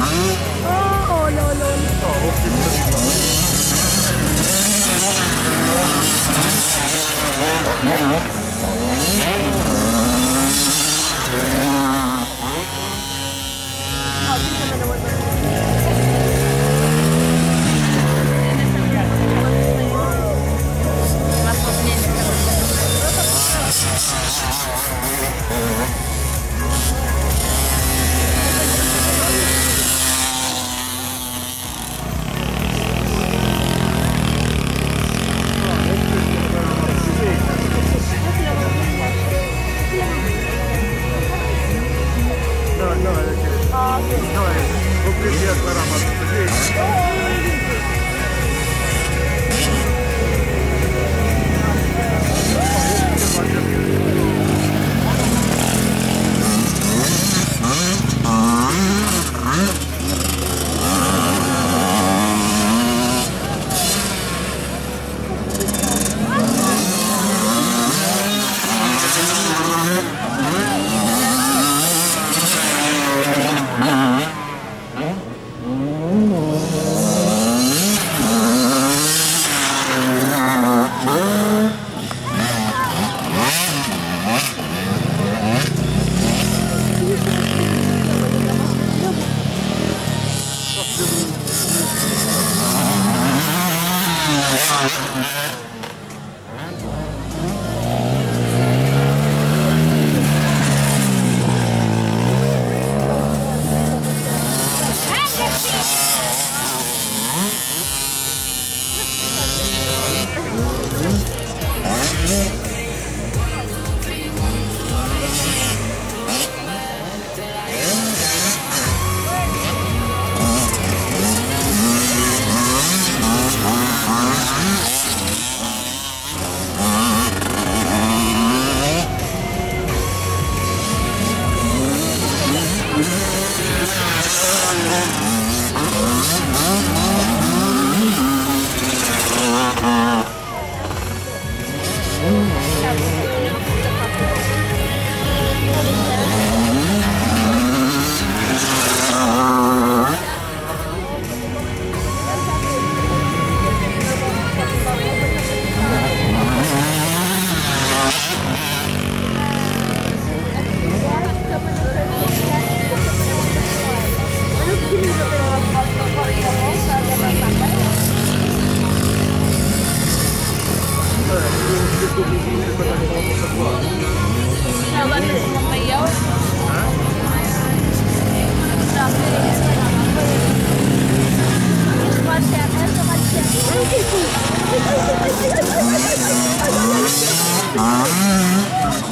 โอ้โลโลโล Ramazan. Thank Yeah. Ah.